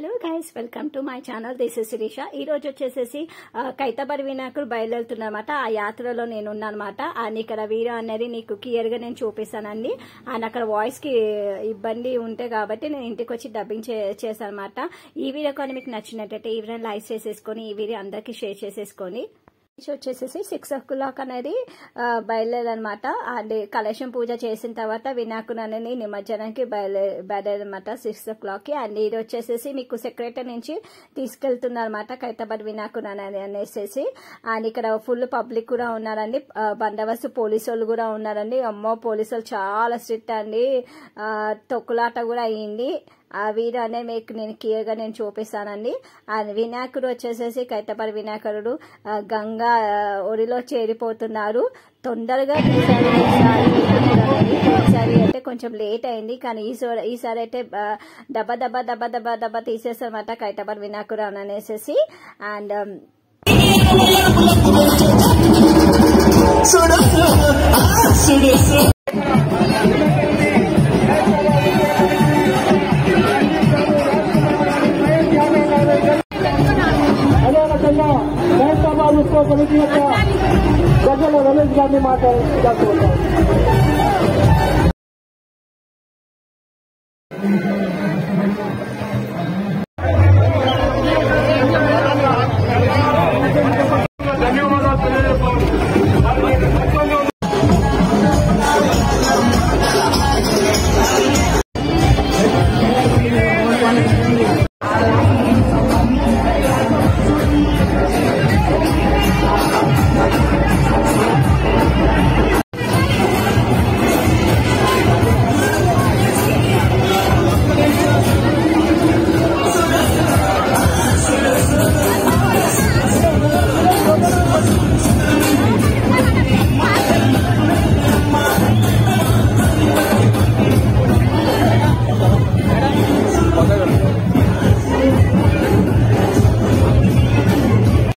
Hello guys welcome to my channel this is Shirisha ఈ రోజు వచ్చేసేసి ఆ, కైతబరి వినాయకుడు బయలుదేరుతున్నమాట. ఆ యాత్రలో నేను ఆయన ఇక్కడ వీడియో అనేది నీకు క్లియర్గా నేను చూపిస్తానండి. ఆయన అక్కడ వాయిస్కి ఇబ్బంది ఉంటే కాబట్టి నేను ఇంటికి వచ్చి డబ్బింగ్ చేశానమాట. ఈ వీడియో కానీ మీకు నచ్చినట్టయితే ఈ వీడియో లైక్ చేసేసుకొని ఈ వీడియో అందరికీ షేర్ చేసేసుకొని వచ్చేసేసి సిక్స్ ఓ క్లాక్ అనేది బయలుదేరనమాట అండ్ కలశం పూజ చేసిన తర్వాత వినాయకుని అనేది నిమజ్జనానికి బయలు బయలుదేరనమాట సిక్స్ ఓ క్లాక్కి. అండ్ ఇది వచ్చేసేసి మీకు సెక్రటరీ నుంచి తీసుకెళ్తున్నారనమాట ఖైతాబాద్ వినాయకుని అనేది అనేసి అండ్ ఇక్కడ ఫుల్ పబ్లిక్ కూడా ఉన్నారండి. బందోబస్తు పోలీసు వాళ్ళు కూడా ఉన్నారండి. అమ్మో పోలీసు వాళ్ళు చాలా స్ట్రిక్ట్ అండి. తొక్కులాట కూడా అయ్యింది ఆ వీడియో అనేది మీకు నేను క్లియర్గా నేను చూపిస్తానండి. ఆ వినాయకుడు వచ్చేసేసి కైతపరి వినాయకుడు గంగా ఒడిలో చేరిపోతున్నారు. తొందరగా ఈసారి అయితే కొంచెం లేట్ అయింది. కానీ ఈసారి ఈసారి అయితే ఆ, దబ దబ దబ దబ దబ తీసేస్తారన్నమాట కైతపరి వినాయకుడు అని అనేసి అండ్ మహేశాబాద్ ఉత్సవ సమితి యొక్క గజల రమేష్ గారిని మాట్లాడుతూ ధన్యవాదాలు తెలియజేస్తాను.